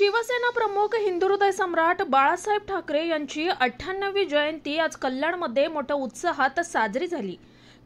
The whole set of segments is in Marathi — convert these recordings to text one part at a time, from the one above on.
शिवसेना प्रमुख हिंदुहृदय सम्राट बाळासाहेब ठाकरे यांची अठ्ठ्याण्णवी जयंती आज कल्याणमध्ये मोठ्या उत्साहात साजरी झाली.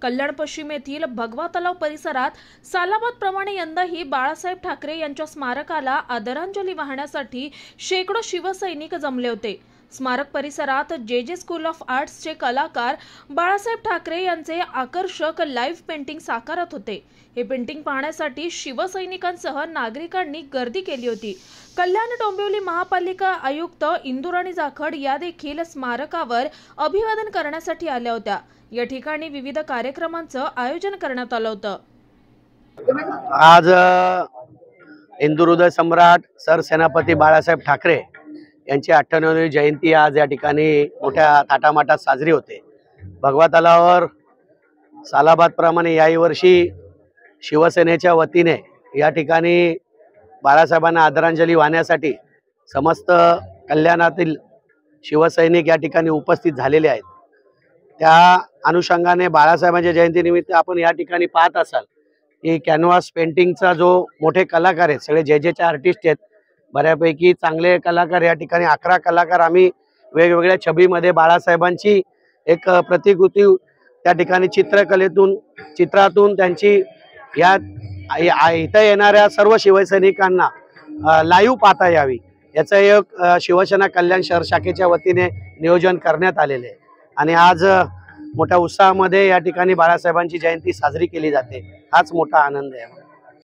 कल्याण पश्चिम येथील भगवा तलाव परिसरात सालाबाद प्रमाणे यंदाही बाळासाहेब ठाकरे यांच्या स्मारकाला आदरांजली वाहण्यासाठी शेकडो शिवसैनिक जमले होते. स्मारक परिसरात जे जे स्कूल ऑफ आर्ट्सचे कलाकार बाळासाहेब ठाकरे यांचे आकर्षक लाईव्ह पेंटिंग साकारत होते. हे पेंटिंग पाहण्यासाठी शिवसैनिकांसह नागरिकांनी गर्दी केली होती. कल्याण डोंबिवली महापालिका आयुक्त इंदुराणी जाखड या देखील स्मारकावर अभिवादन करण्यासाठी आल्या होत्या. या ठिकाणी विविध कार्यक्रमांचं आयोजन करण्यात आलं होतं. आज हिंदू हृदय सम्राट सरसेनापती बाळासाहेब ठाकरे यांची अठ्ठ्याण्णवी जयंती आज या ठिकाणी मोठ्या थाटामाटात साजरी होते. भगवा तलावर सालाबादप्रमाणे याही वर्षी शिवसेनेच्या वतीने या ठिकाणी बाळासाहेबांना आदरांजली वाहण्यासाठी समस्त कल्याणातील शिवसैनिक या ठिकाणी उपस्थित झालेले आहेत. त्या अनुषंगाने बाळासाहेबांच्या जयंतीनिमित्त आपण या ठिकाणी पाहत असाल की कॅनव्हास पेंटिंगचा जो मोठे कलाकार आहेत सगळे जे जेचे आर्टिस्ट आहेत बऱ्यापैकी चांगले कलाकार या ठिकाणी अकरा कलाकार आम्ही वेगवेगळ्या छबीमध्ये बाळासाहेबांची एक प्रतिकृती त्या ठिकाणी चित्रकलेतून चित्रातून त्यांची या इथं येणाऱ्या सर्व शिवसैनिकांना लाईव्ह पाहता यावी. याचं एक शिवसेना कल्याण शहर शाखेच्या वतीने नियोजन करण्यात आलेले आहे. आणि आज मोठ्या उत्साहामध्ये या ठिकाणी बाळासाहेबांची जयंती साजरी केली जाते. हाच मोठा आनंद आहे